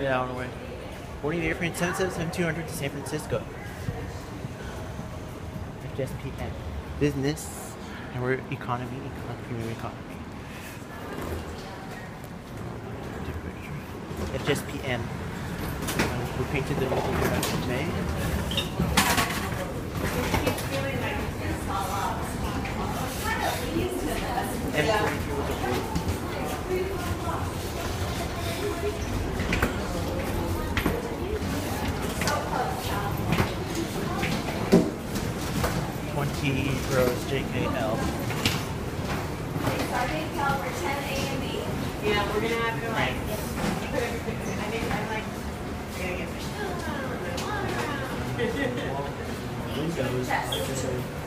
Yeah, on the way. Boarding the airplane 777-200 to San Francisco. F-GSPM. Business. And we're economy, economy, premium economy. F-GSPM. Uh, we painted the building back in May. M43 with 20 Rose JKL. Starting for 10 A and B. Yeah, we're gonna have to like. I mean, I'm like, we're gonna get my. Windows.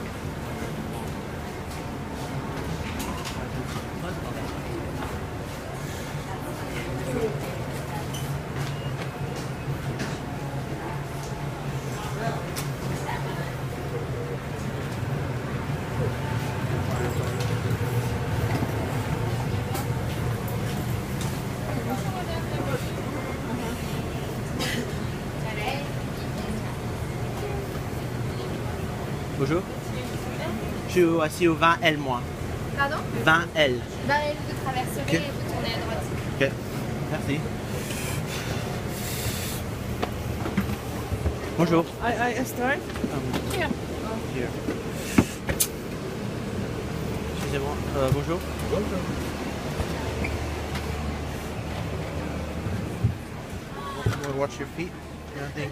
Bonjour. Je suis assis au 20L moi. Pardon? 20L. Ben, vous traverserez Ok. et vous tournez à droite. Ok. Merci. Bonjour. I, I start Um, here. here. Excusez-moi. Euh, bonjour. Bonjour. Watch your feet? Nothing.